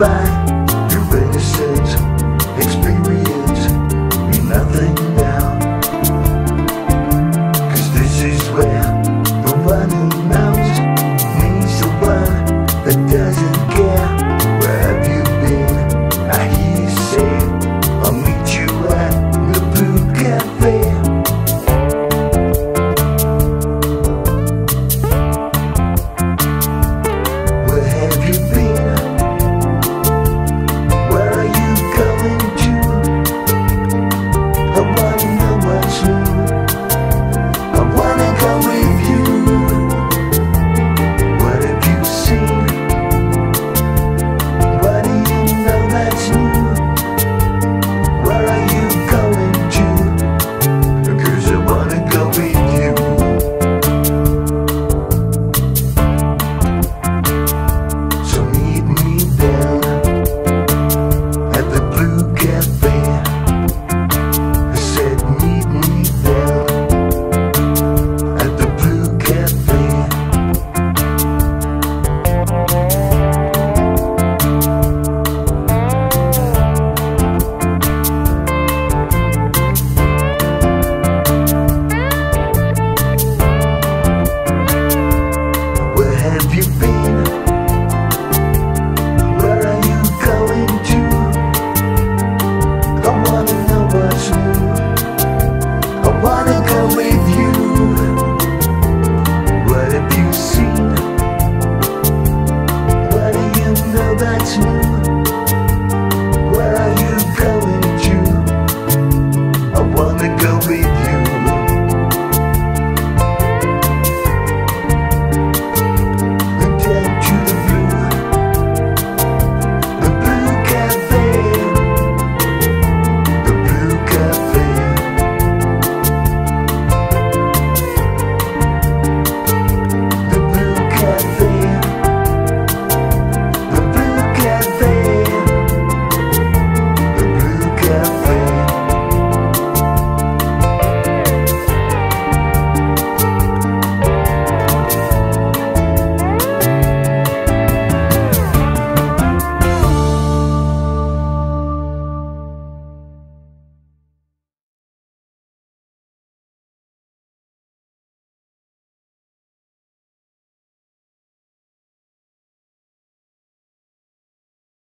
back.